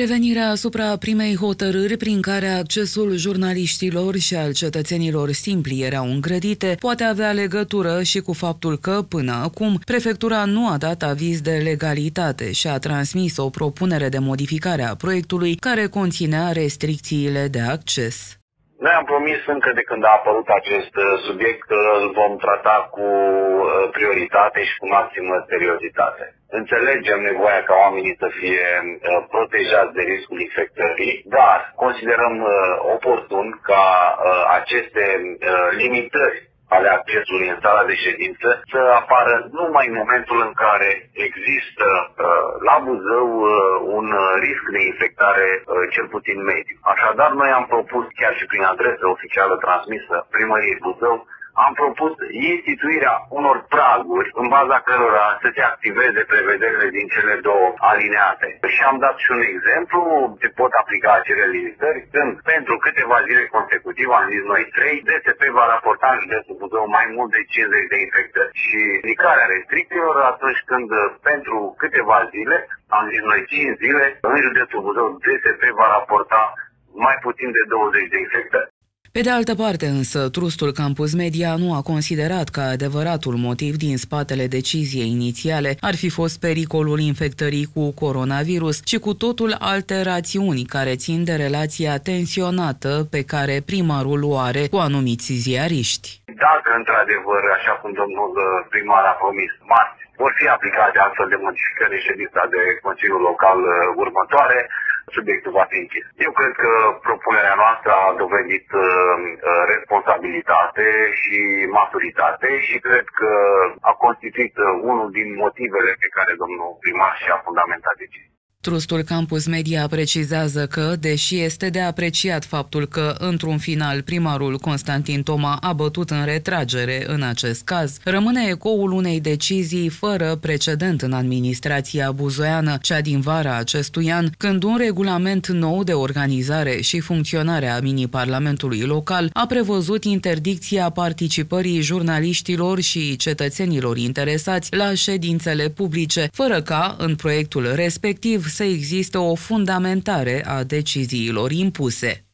Revenirea asupra primei hotărâri prin care accesul jurnaliștilor și al cetățenilor simpli erau îngrădite poate avea legătură și cu faptul că, până acum, prefectura nu a dat aviz de legalitate și a transmis o propunere de modificare a proiectului care conținea restricțiile de acces. Noi am promis încă de când a apărut acest uh, subiect că îl vom trata cu uh, prioritate și cu maximă seriozitate. Înțelegem nevoia ca oamenii să fie uh, protejați de riscul infectării, dar considerăm oportun ca aceste limitări ale accesului în sala de ședință să apară numai în momentul în care există uh, la Buzău uh, un risc de infectare uh, cel puțin mediu. Așadar, noi am propus chiar și prin adresă oficială transmisă primăriei Buzău am propus instituirea unor praguri în baza cărora să se activeze prevederile din cele două alineate. Și am dat și un exemplu, se pot aplica acele limitări, când pentru câteva zile consecutive, am zis noi trei, DSP va raporta în județul Buzău mai mult de 50 de infectări și ridicarea restricțiilor atunci când pentru câteva zile, am zis noi 5 zile, în județul Buzău DSP va raporta mai puțin de 20 de infectări. Pe de altă parte însă, trustul Campus Media nu a considerat că adevăratul motiv din spatele deciziei inițiale ar fi fost pericolul infectării cu coronavirus, ci cu totul alte rațiuni care țin de relația tensionată pe care primarul o are cu anumiți ziariști. Dacă într-adevăr, așa cum domnul primar a promis, marți, vor fi aplicate astfel de modificări în ședința de Consiliul Local uh, următoare, subiectul va fi închis. Eu cred că propunerea noastră a dovedit uh, uh, responsabilitate și maturitate și cred că a constituit uh, unul din motivele pe care domnul primar și-a fundamentat decizia. Trustul Campus Media precizează că, deși este de apreciat faptul că, într-un final, primarul Constantin Toma a bătut în retragere în acest caz, rămâne ecoul unei decizii fără precedent în administrația buzoiană, cea din vara acestui an, când un regulament nou de organizare și funcționare a mini-parlamentului local a prevăzut interdicția participării jurnaliștilor și cetățenilor interesați la ședințele publice, fără ca, în proiectul respectiv, să existe o fundamentare a deciziilor impuse.